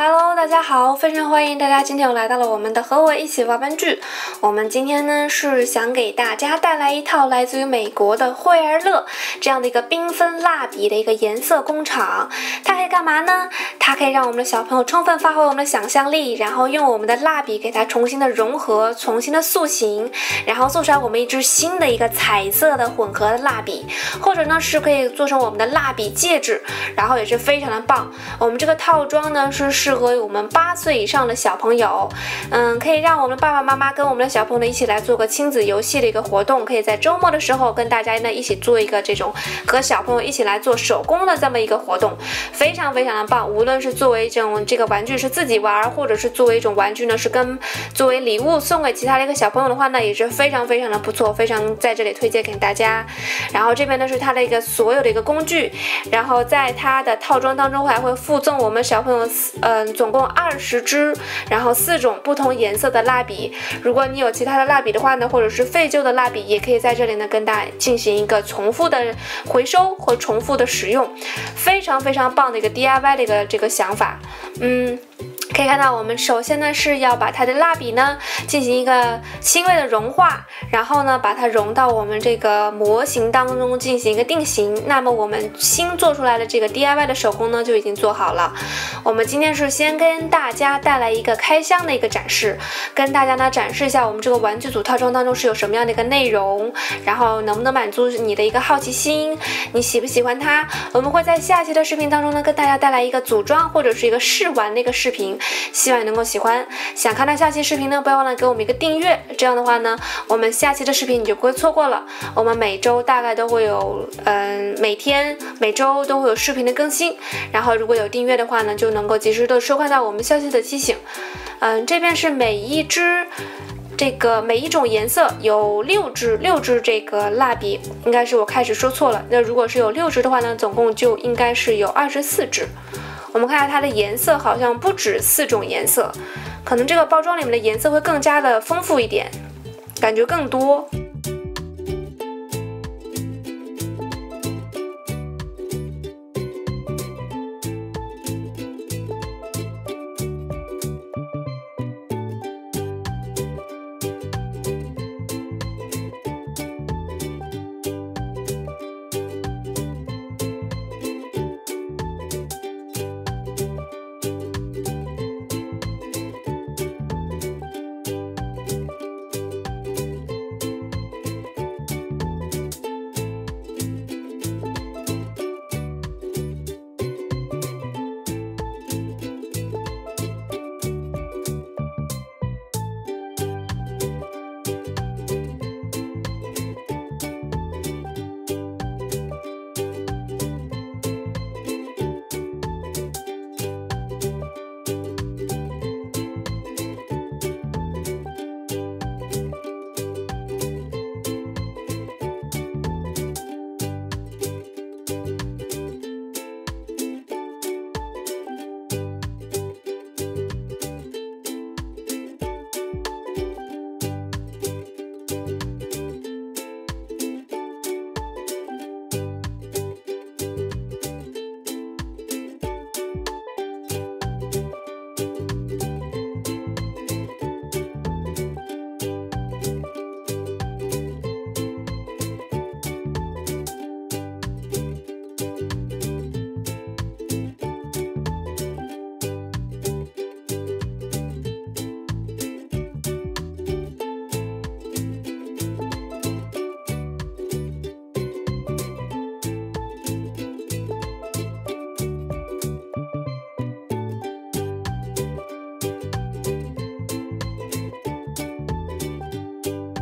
Hello，大家好，非常欢迎大家今天又来到了我们的和我一起玩玩具。我们今天呢是想给大家带来一套来自于美国的惠而乐这样的一个缤纷蜡笔的一个颜色工厂。它可以干嘛呢？它可以让我们的小朋友充分发挥我们的想象力，然后用我们的蜡笔给它重新的融合、重新的塑形，然后做出来我们一支新的一个彩色的混合的蜡笔，或者呢是可以做成我们的蜡笔戒指，然后也是非常的棒。我们这个套装呢是。适合我们八岁以上的小朋友，嗯，可以让我们爸爸妈妈跟我们的小朋友一起来做个亲子游戏的一个活动，可以在周末的时候跟大家呢一起做一个这种和小朋友一起来做手工的这么一个活动，非常非常的棒。无论是作为这种这个玩具是自己玩，或者是作为一种玩具呢是跟作为礼物送给其他的一个小朋友的话呢，也是非常非常的不错，非常在这里推荐给大家。然后这边呢是它的一个所有的一个工具，然后在它的套装当中还会附赠我们小朋友呃。嗯，总共二十支，然后四种不同颜色的蜡笔。如果你有其他的蜡笔的话呢，或者是废旧的蜡笔，也可以在这里呢跟大家进行一个重复的回收和重复的使用，非常非常棒的一个 DIY 的一个这个想法。嗯。可以看到，我们首先呢是要把它的蜡笔呢进行一个轻微的融化，然后呢把它融到我们这个模型当中进行一个定型。那么我们新做出来的这个 DIY 的手工呢就已经做好了。我们今天是先跟大家带来一个开箱的一个展示，跟大家呢展示一下我们这个玩具组套装当中是有什么样的一个内容，然后能不能满足你的一个好奇心，你喜不喜欢它？我们会在下期的视频当中呢跟大家带来一个组装或者是一个试玩的一个视频。希望你能够喜欢，想看到下期视频呢，不要忘了给我们一个订阅。这样的话呢，我们下期的视频你就不会错过了。我们每周大概都会有，嗯，每天、每周都会有视频的更新。然后如果有订阅的话呢，就能够及时的收看到我们消息的提醒。嗯，这边是每一支，这个每一种颜色有六支，六支这个蜡笔，应该是我开始说错了。那如果是有六支的话呢，总共就应该是有二十四支。我们看下它的颜色，好像不止四种颜色，可能这个包装里面的颜色会更加的丰富一点，感觉更多。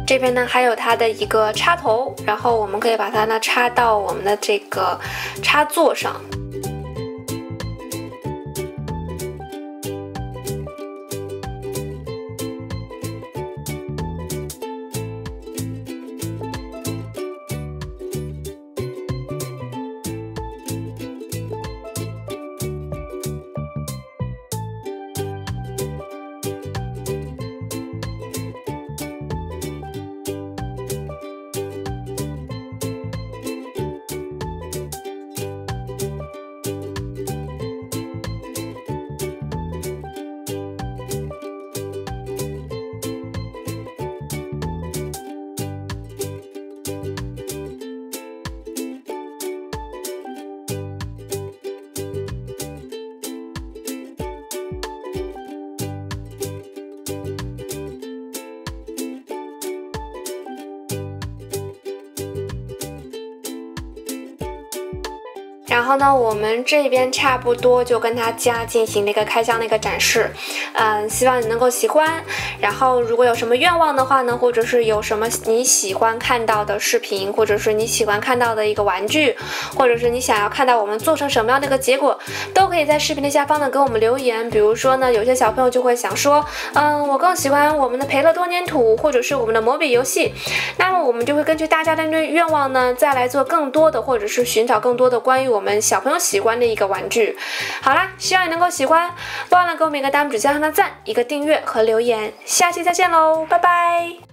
这边呢还有它的一个插头，然后我们可以把它呢插到我们的这个插座上。然后呢，我们这边差不多就跟他家进行了一个开箱的一个展示，嗯，希望你能够喜欢。然后如果有什么愿望的话呢，或者是有什么你喜欢看到的视频，或者是你喜欢看到的一个玩具，或者是你想要看到我们做成什么样的一个结果，都可以在视频的下方呢给我们留言。比如说呢，有些小朋友就会想说，嗯，我更喜欢我们的培乐多粘土，或者是我们的魔笔游戏。那我们就会根据大家的愿愿望呢，再来做更多的，或者是寻找更多的关于我们小朋友喜欢的一个玩具。好啦，希望你能够喜欢，忘了给我们一个大拇指加上个赞，一个订阅和留言。下期再见喽，拜拜。